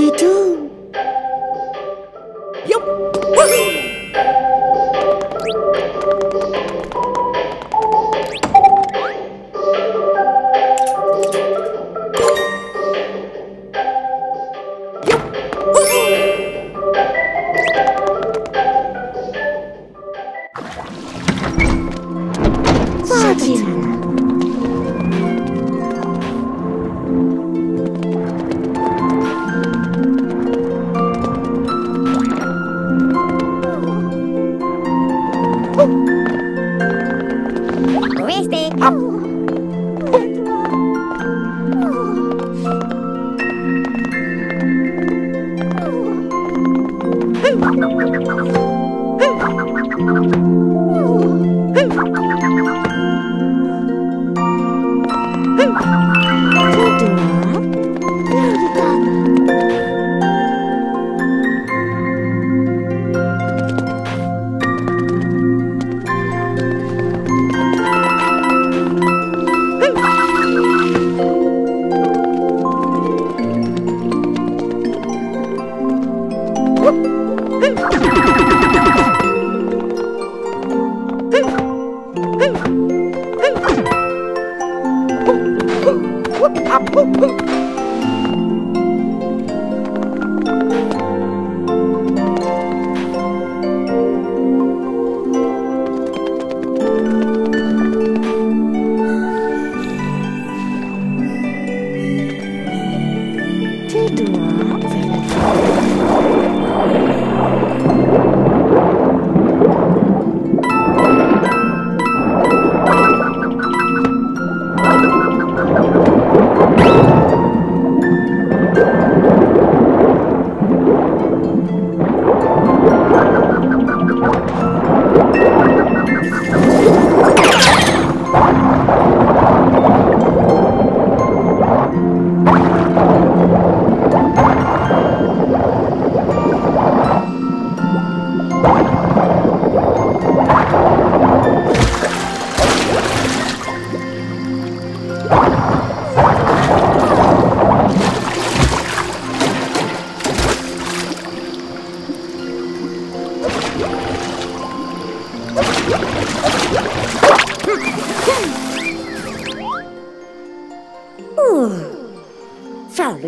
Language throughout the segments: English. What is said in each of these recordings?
Du! Jupp.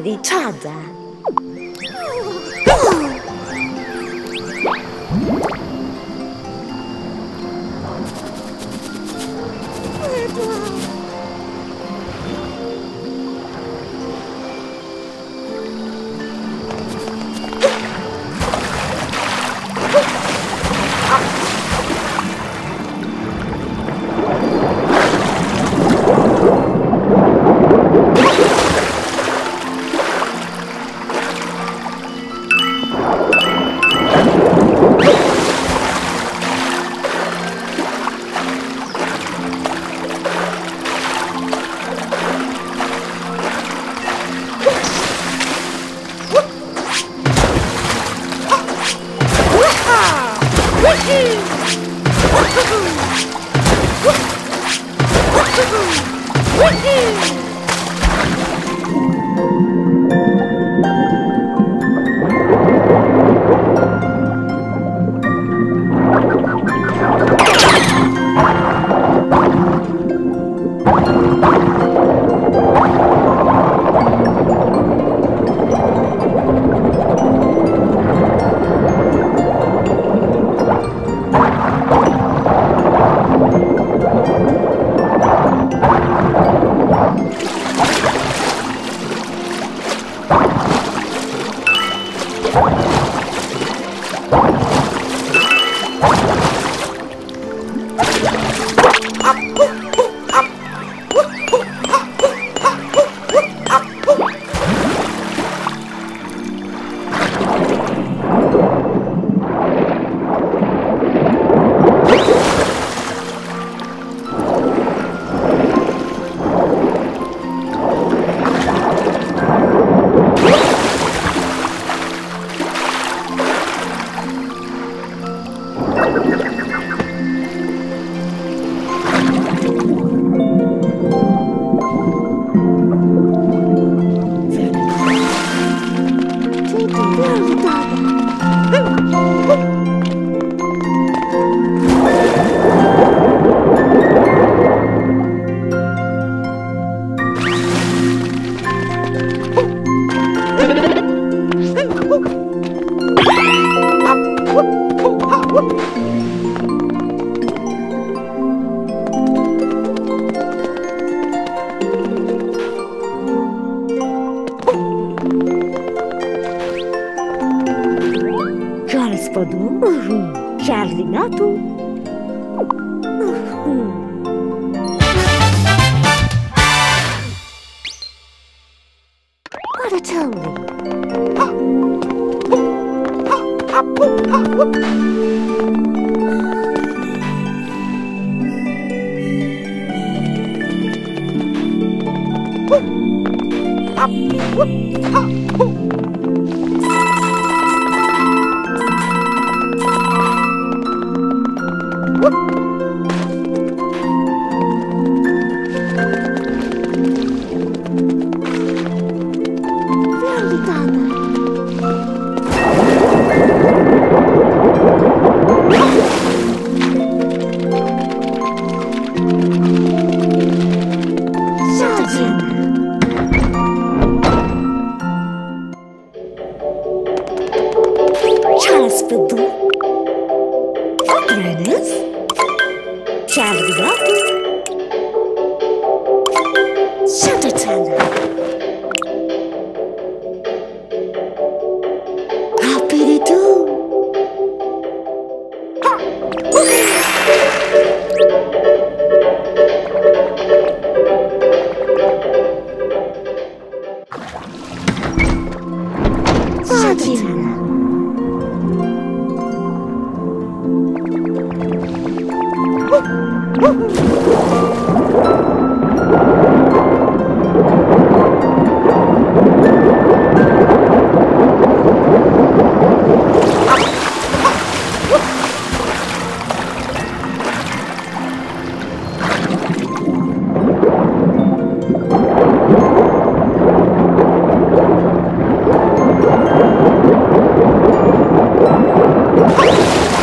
的炸弹。あ!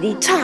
你唱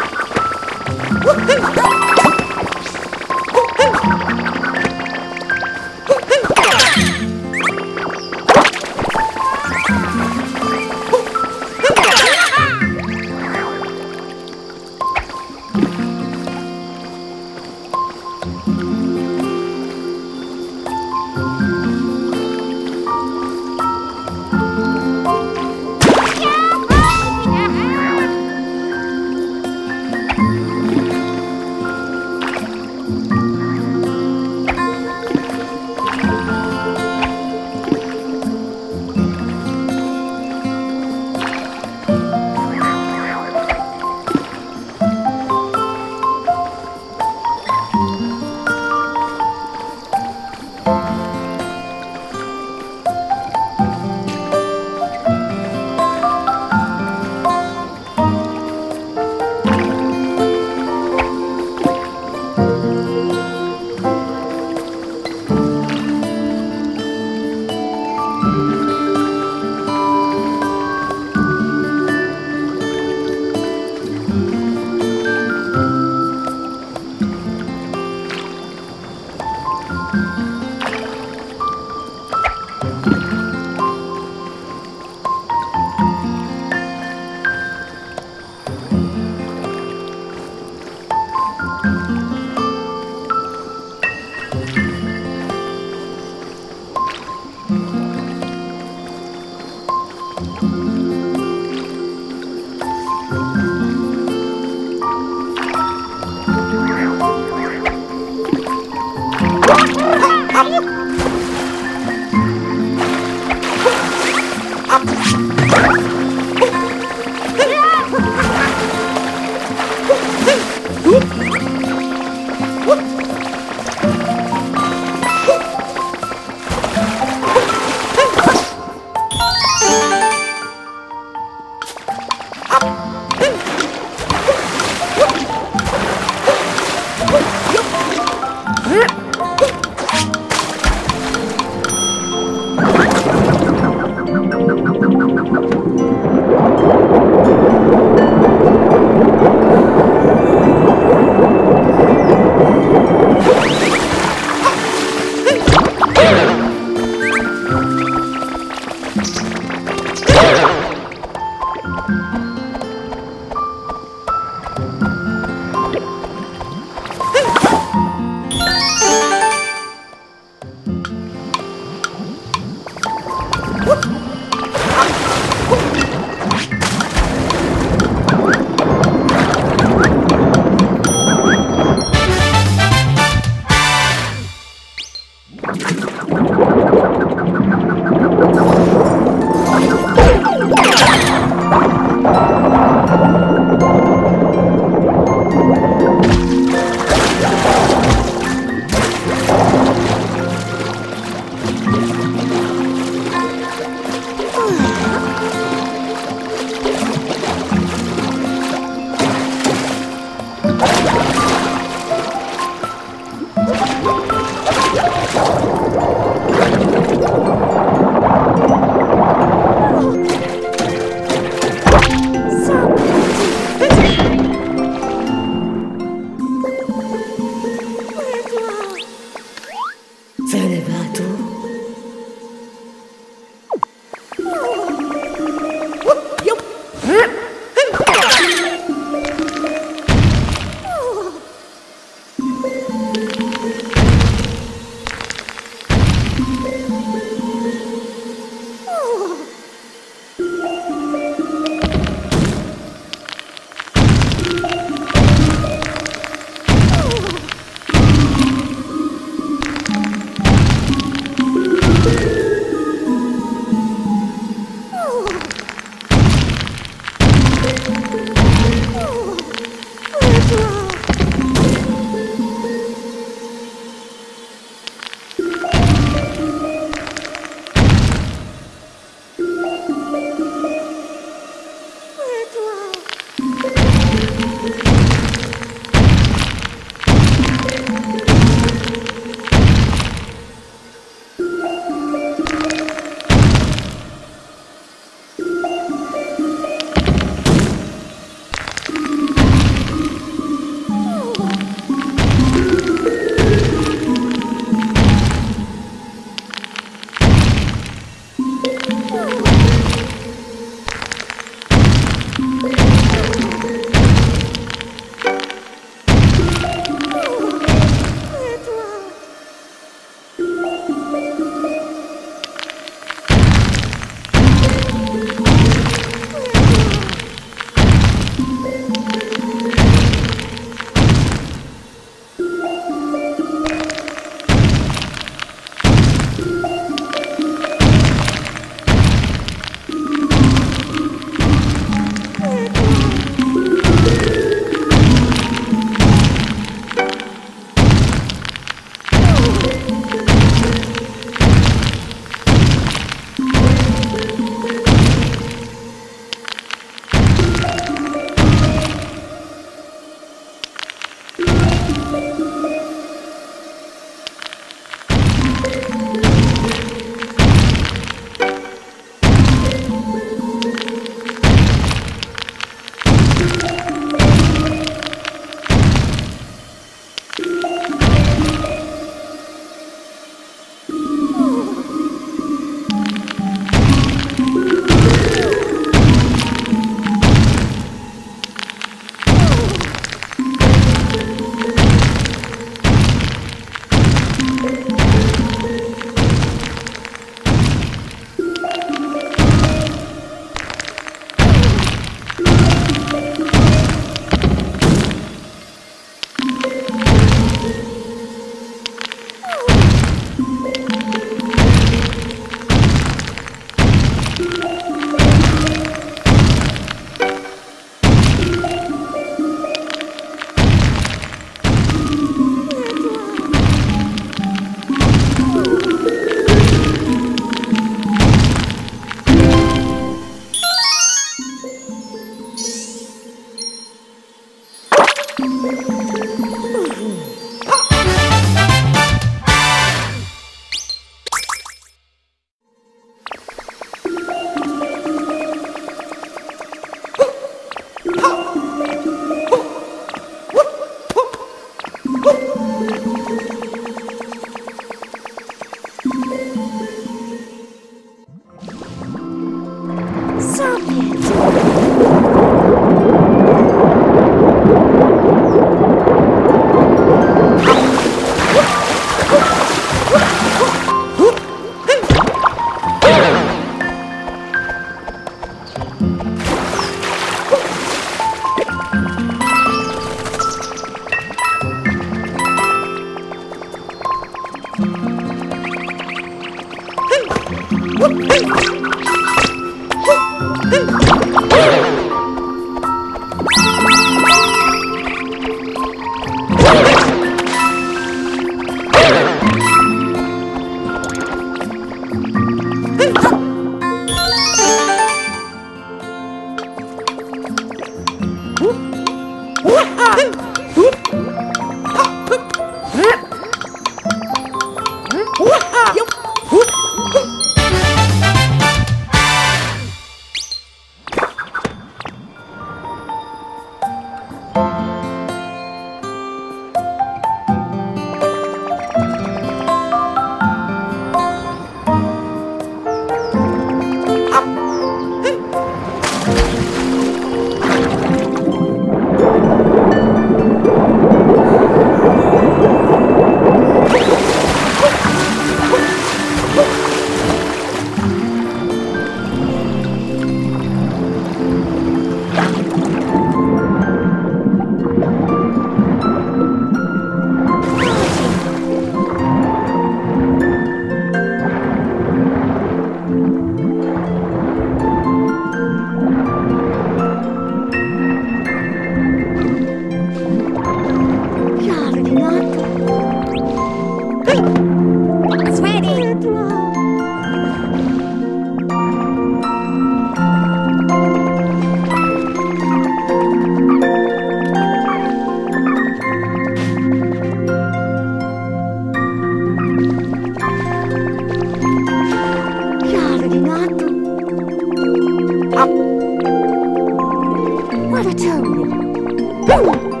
What a tone!